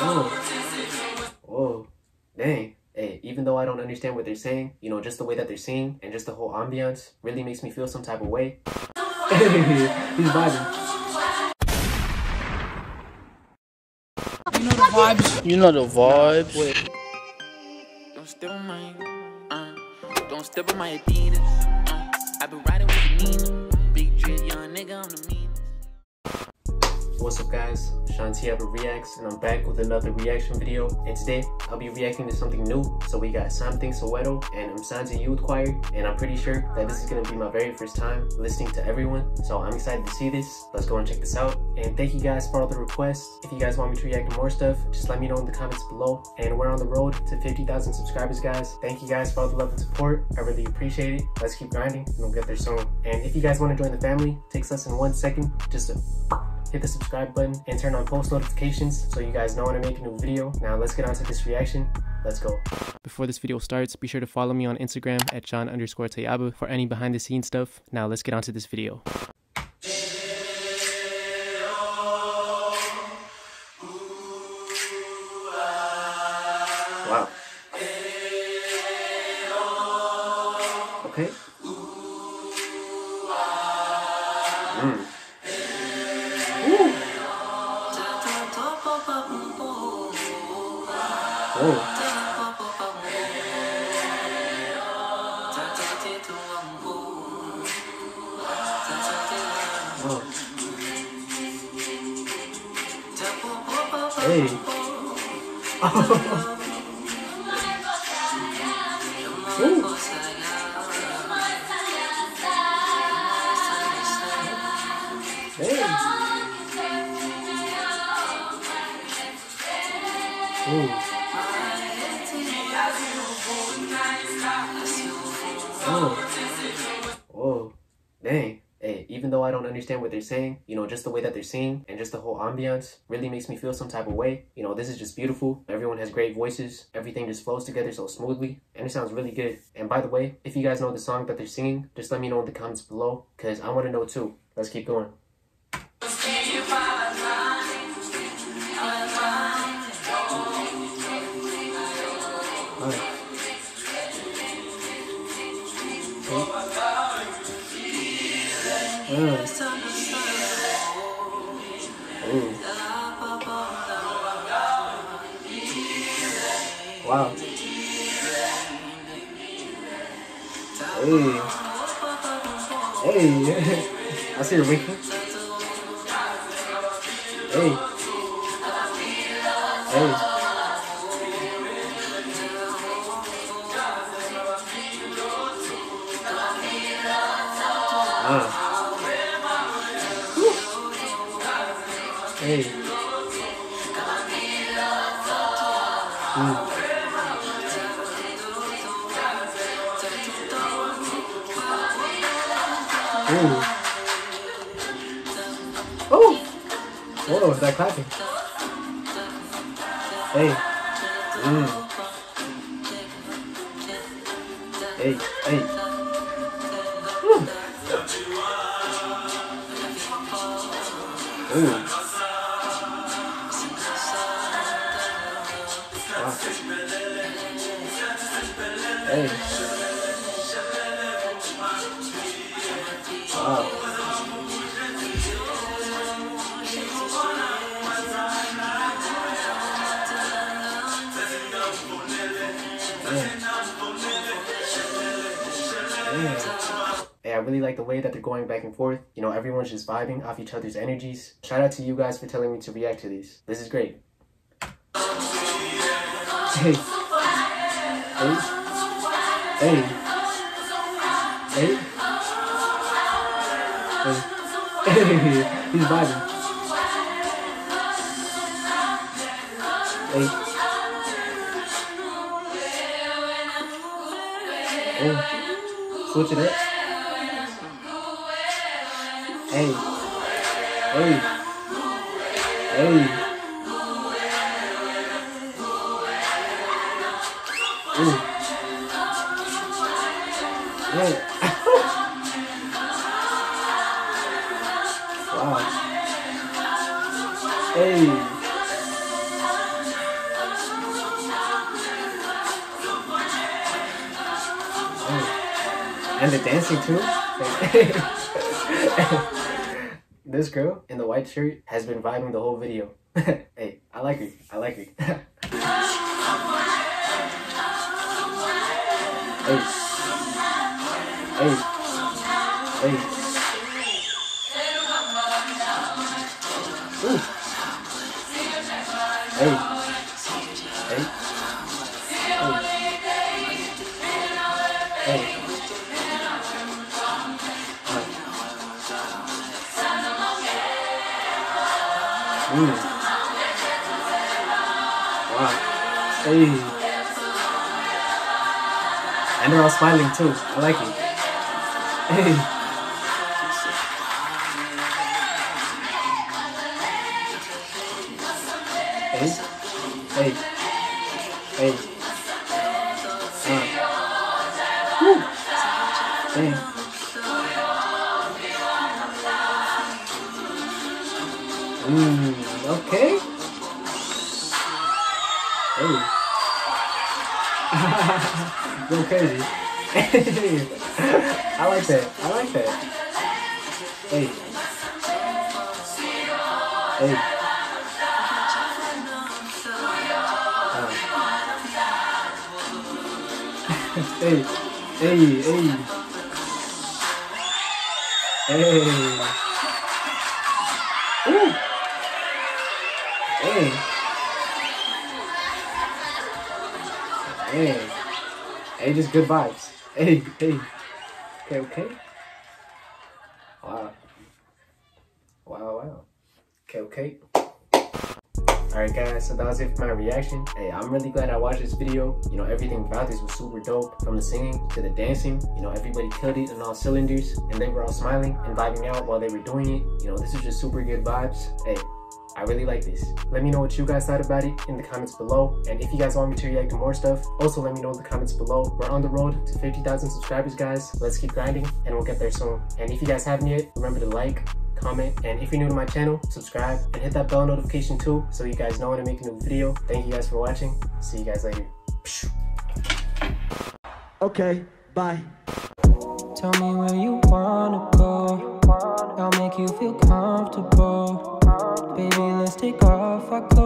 Oh. Oh. Dang. Hey, even though I don't understand what they're saying, you know, just the way that they're singing and just the whole ambiance really makes me feel some type of way. He's vibing. You know the vibes. You know the vibes. Don't step on my, uh, don't step on my Adidas. Uh, I been riding with Nina, big drip, young nigga, I'm the meanest. What's up guys, Shaun Tayaba Reacts and I'm back with another reaction video and today I'll be reacting to something new. So we got Samthing Soweto and Mzansi Youth Choir and I'm pretty sure that this is going to be my very first time listening to everyone. So I'm excited to see this. Let's go and check this out. And thank you guys for all the requests. If you guys want me to react to more stuff, just let me know in the comments below. And we're on the road to 50,000 subscribers guys. Thank you guys for all the love and support. I really appreciate it. Let's keep grinding and we'll get there soon. And if you guys want to join the family, it takes less than one second just to hit the subscribe button and turn on post notifications so you guys know when I make a new video. Now let's get on to this reaction. Let's go. Before this video starts, be sure to follow me on Instagram at Shaun underscore Tayaba for any behind the scenes stuff. Now let's get on to this video. Wow. Okay. Mm. Whoa. Hey. Hey. Ooh. Oh. Whoa. Dang. Hey, even though I don't understand what they're saying, you know, just the way that they're singing and just the whole ambiance really makes me feel some type of way. You know, this is just beautiful. Everyone has great voices. Everything just flows together so smoothly and it sounds really good. And by the way, if you guys know the song that they're singing, just let me know in the comments below because I want to know too. Let's keep going. Mm. Wow. Hey. Hey. I see her. Hey. Hey. Ah. Hey. Mm. Ooh. Oh! Whoa, is that clapping? Hey. Mm. Hey, hey. Woo. Ooh. Hey. Wow. Hey, I really like the way that they're going back and forth. You know, everyone's just vibing off each other's energies. Shout out to you guys for telling me to react to these. This is great. Hey. Hey. Hey. Hey. Hey. He's vibing. Hey. Oh. Switch it up. Hey. Hey. Hey. Wow. Hey. And the dancing too? this girl in the white shirt has been vibing the whole video. hey, I like her. I like her. hey. Hey. Hey. Ooh. Hey. Hey. Hey. Hey. Mm. Wow. Hey. And they're all smiling too. I like it. Hey. Hey. Hey. Hey. Uh. Woo. Hey. Mm, okay. Hey. Go crazy. I like that. I like that. Hey. Hey. Uh. hey. Hey. Hey. Hey. Ooh. Hey. Hey. Hey, just good vibes. Hey, hey. Okay, okay. Wow. Wow, wow. Okay, okay. Alright guys, so that was it for my reaction. Hey, I'm really glad I watched this video. You know, everything about this was super dope. From the singing to the dancing, you know, everybody killed it in all cylinders. And they were all smiling and vibing out while they were doing it. You know, this is just super good vibes. Hey, I really like this. Let me know what you guys thought about it in the comments below. And if you guys want me to react to more stuff, also let me know in the comments below. We're on the road to 50,000 subscribers, guys. Let's keep grinding and we'll get there soon. And if you guys haven't yet, remember to like, comment, and if you're new to my channel, subscribe and hit that bell notification too so you guys know when I make a new video. Thank you guys for watching. See you guys later. Okay, bye. Tell me where you wanna go. I'll make you feel comfortable. Baby, let's take off our clothes.